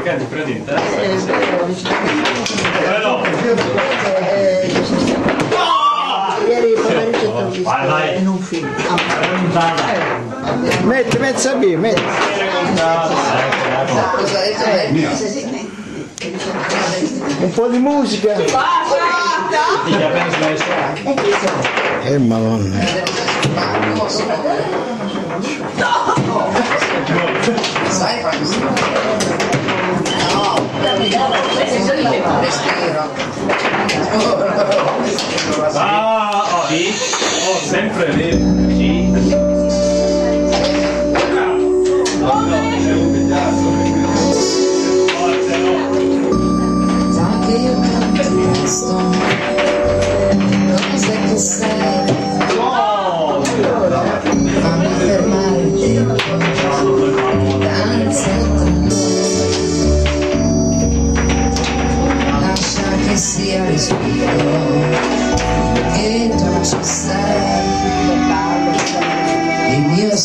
carica di prendere interessante. Ieri pomeriggio ho visto vai, vai. in un film. Metti, metti a B, metti. Un po' di musica. E eh, madonna. No! Ah, oh, eh. oh, sempre lì.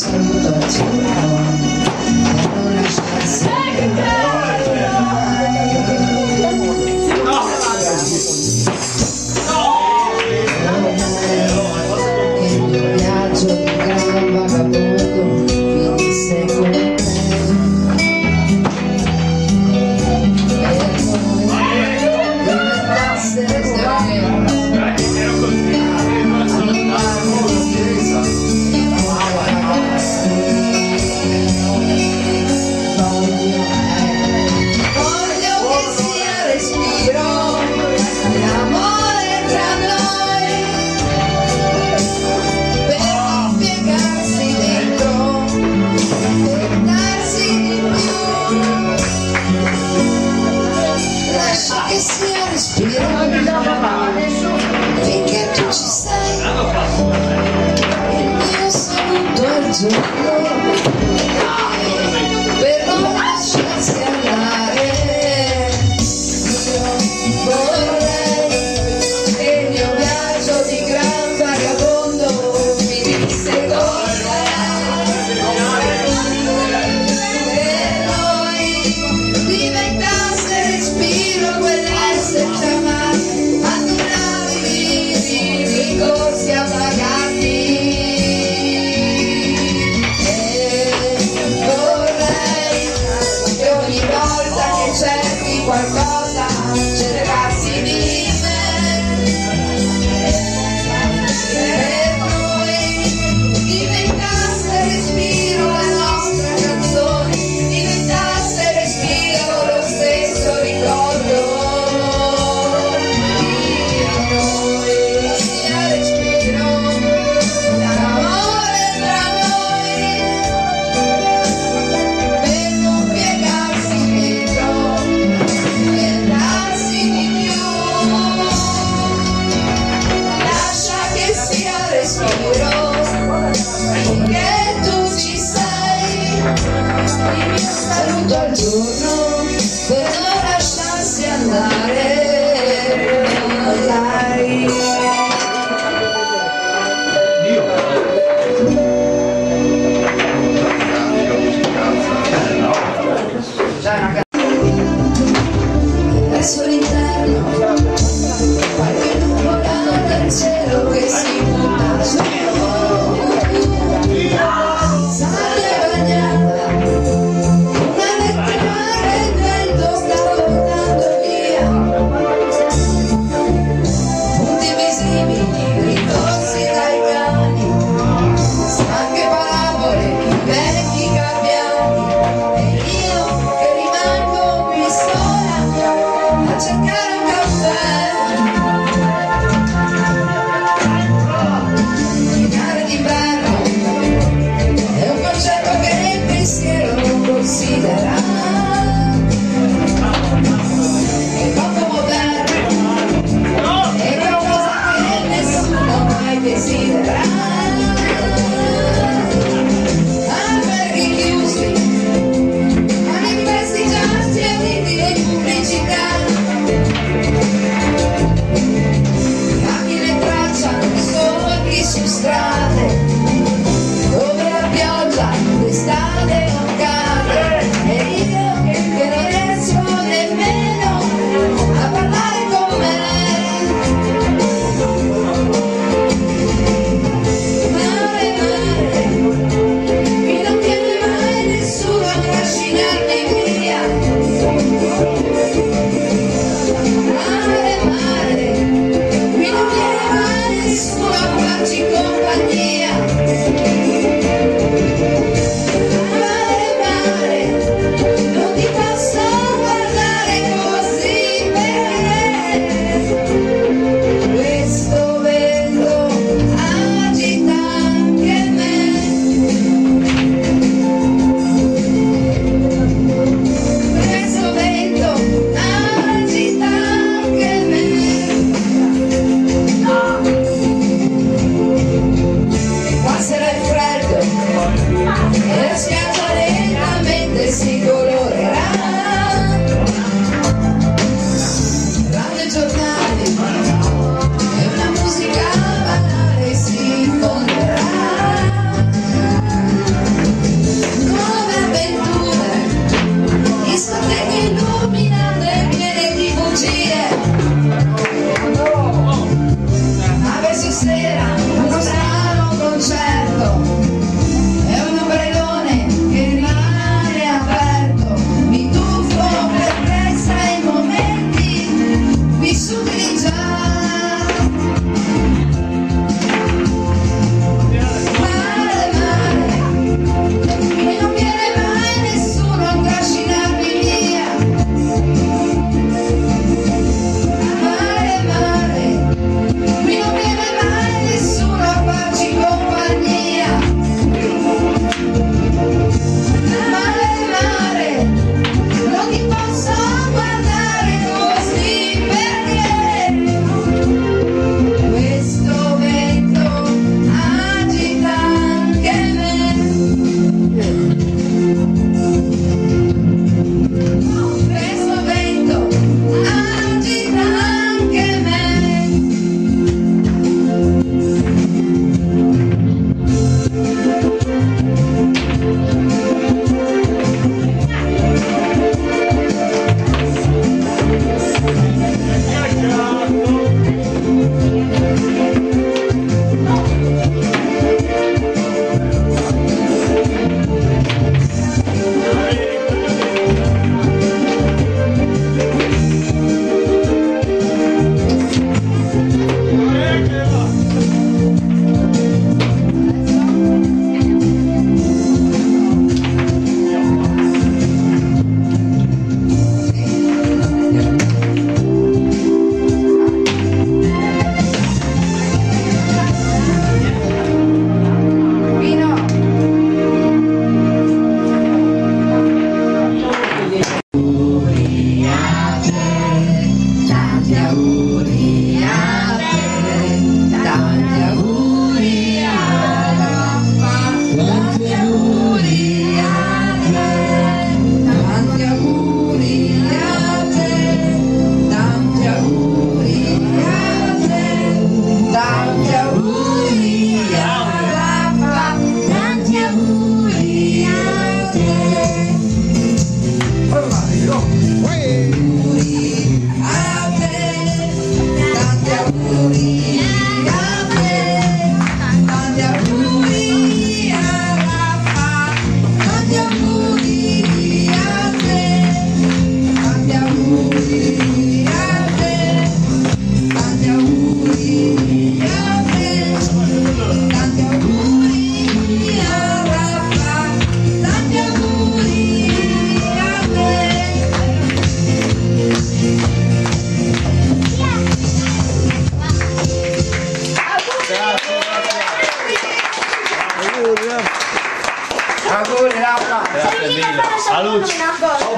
心的牵挂 Senhor. 나아.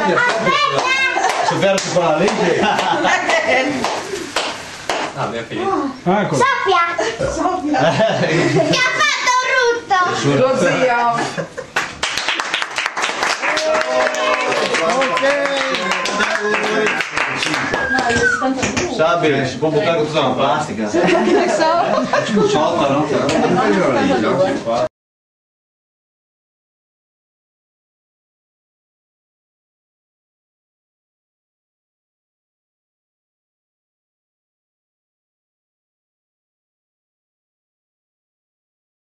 minha filha. Tiveram que falar além, gente? Ah, minha filha. Ah, como? Sofia. Sofia. Cavato Ruto. Rozial. Sabe, vou botar a na plástica. Falta não, tá? cara.